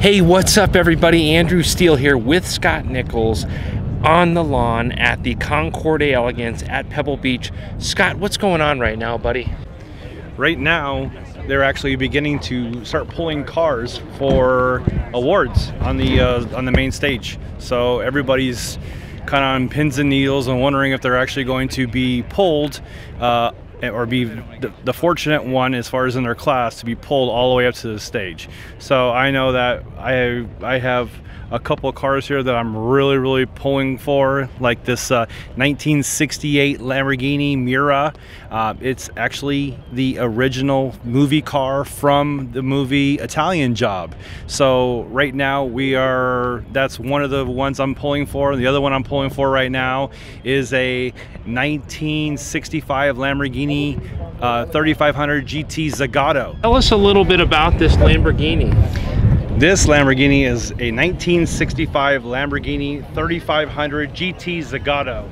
Hey, what's up, everybody? Andrew Steele here with Scott Nichols on the lawn at the Concours d'Elegance at Pebble Beach. Scott, what's going on right now, buddy? Right now, they're actually beginning to start pulling cars for awards on the uh, on the main stage. So everybody's kind of on pins and needles and wondering if they're actually going to be pulled. Uh, Eh, or be the, the, fortunate one as far as in their class to be pulled all the way up to the stage. So I know that I I have a couple of cars here that I'm really really pulling for like this uh, 1968 Lamborghini Miura uh, it's actually the original movie car from the movie Italian Job. So right now we are that's one of the ones I'm pulling for. The other one I'm pulling for right now is a 1965 Lamborghini uh, 3500 GT Zagato. Tell us a little bit about this Lamborghini this Lamborghini is a 1965 Lamborghini 3500 GT Zagato.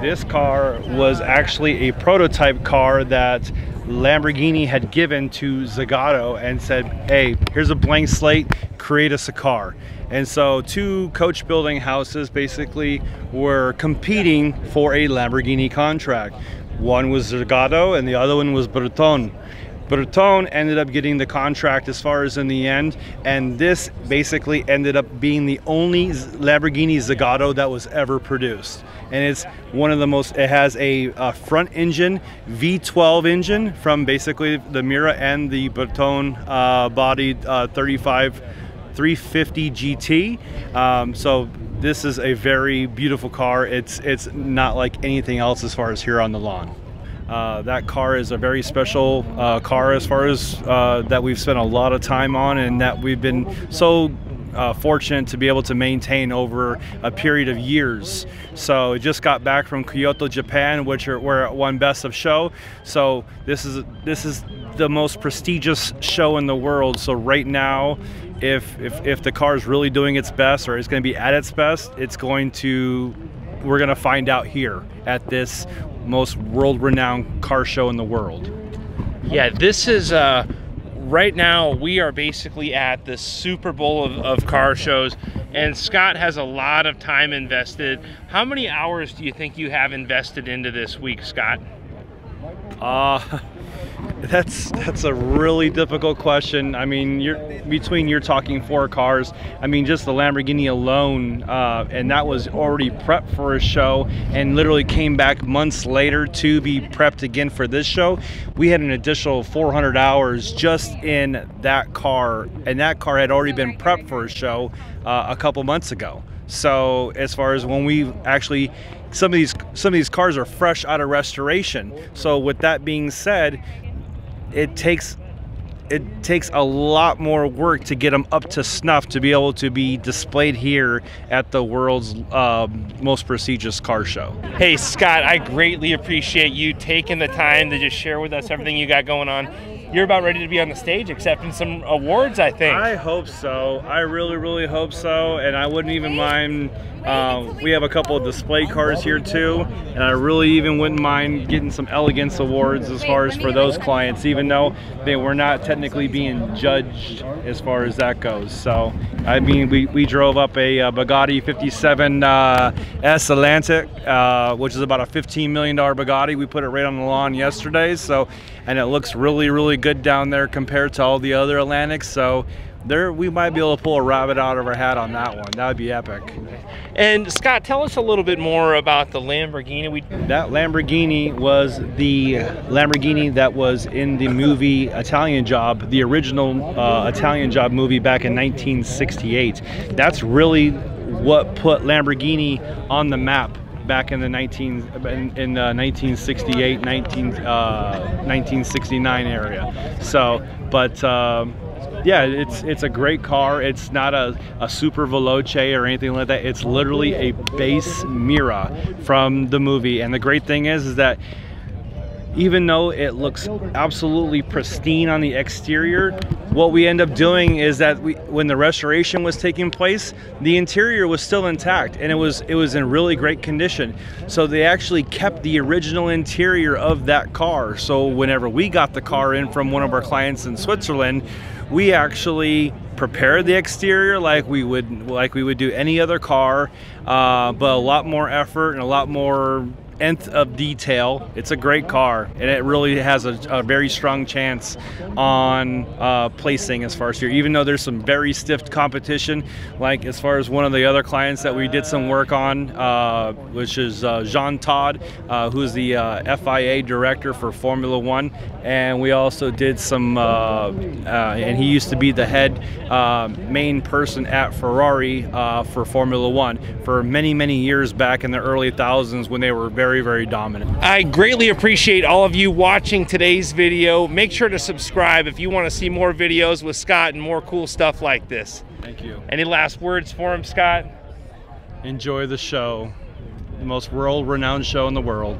This car was actually a prototype car that Lamborghini had given to Zagato and said, hey, here's a blank slate, create us a car. And so two coach building houses basically were competing for a Lamborghini contract. One was Zagato and the other one was Bertone. Bertone ended up getting the contract as far as in the end, and this basically ended up being the only Lamborghini Zagato that was ever produced. And it's one of the most, it has a, a front engine, V12 engine from basically the Miura and the Bertone uh, bodied uh, 35 350 GT. Um, so this is a very beautiful car. It's, it's not like anything else as far as here on the lawn. Uh, that car is a very special uh, car as far as uh, that we've spent a lot of time on and that we've been so uh, fortunate to be able to maintain over a period of years. So it just got back from Kyoto, Japan, which are where it won Best of Show. So this is this is the most prestigious show in the world. So right now, if if, if the car is really doing its best or it's going to be at its best, it's going to we're going to find out here at this most world-renowned car show in the world. Yeah, this is uh, right now we are basically at the Super Bowl of, of car shows, and Scott has a lot of time invested. How many hours do you think you have invested into this week, Scott? Uh, that's that's a really difficult question. I mean, you're between you're talking four cars. I mean, just the Lamborghini alone, uh, and that was already prepped for a show, and literally came back months later to be prepped again for this show. We had an additional 400 hours just in that car, and that car had already been prepped for a show uh, a couple months ago. So as far as when we actually some of these some of these cars are fresh out of restoration. So with that being said, it takes it takes a lot more work to get them up to snuff to be able to be displayed here at the world's um, most prestigious car show. Hey Scott, I greatly appreciate you taking the time to just share with us everything you got going on you're about ready to be on the stage accepting some awards, I think. I hope so. I really, really hope so. And I wouldn't even mind. Um, we have a couple of display cars here too, and I really even wouldn't mind getting some elegance awards as far as for those clients, even though they were not technically being judged as far as that goes. So, I mean, we, we drove up a, a Bugatti 57 uh, S Atlantic, uh, which is about a $15 million Bugatti. We put it right on the lawn yesterday, so and it looks really, really good down there compared to all the other Atlantics. So there, we might be able to pull a rabbit out of our hat on that one. That would be epic. And Scott, tell us a little bit more about the Lamborghini. We that Lamborghini was the Lamborghini that was in the movie Italian Job, the original uh, Italian Job movie back in 1968. That's really what put Lamborghini on the map back in the 19 in, in uh, 1968 19 uh, 1969 area so but um, yeah it's it's a great car. It's not a, a super veloce or anything like that. It's literally a base Miura from the movie. And the great thing is is that even though it looks absolutely pristine on the exterior, what we end up doing is that we, when the restoration was taking place, the interior was still intact and it was it was in really great condition. So they actually kept the original interior of that car. So whenever we got the car in from one of our clients in Switzerland, we actually prepared the exterior like we would like we would do any other car, uh, but a lot more effort and a lot more nth of detail. It's a great car, and it really has a, a very strong chance on uh, placing as far as here. Even though there's some very stiff competition, like as far as one of the other clients that we did some work on, uh, which is uh, Jean Todt, uh, who's the uh, FIA director for Formula One, and we also did some, uh, and he used to be the head main person at Ferrari for Formula One for many many years back in the early thousands when they were very very, very dominant. I greatly appreciate all of you watching today's video. Make sure to subscribe if you want to see more videos with Scott and more cool stuff like this. Thank you. Any last words for him, Scott? Enjoy the show. The most world-renowned show in the world.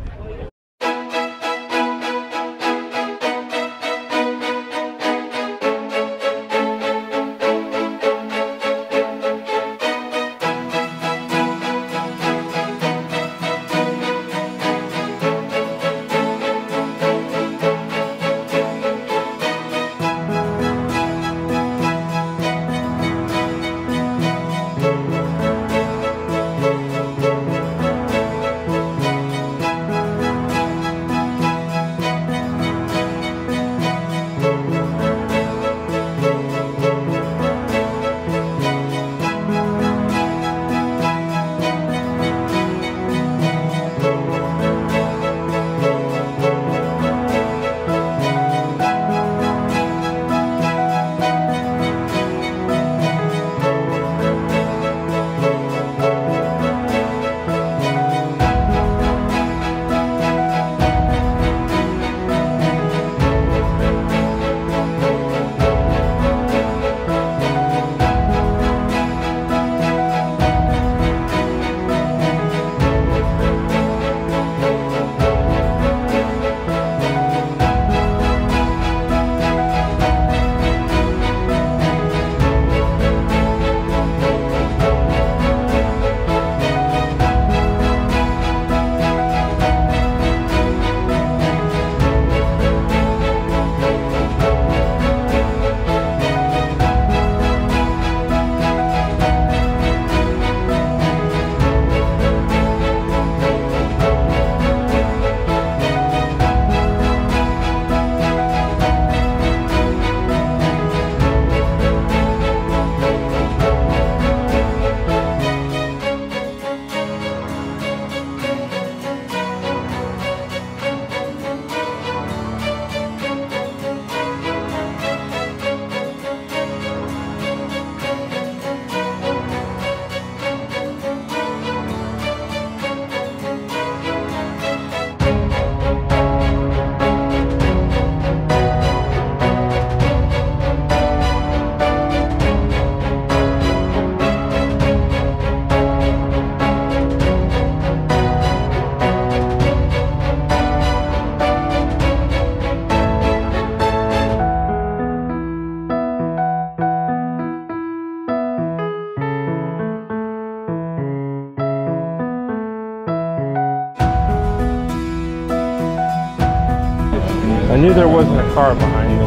I knew there wasn't a car behind me.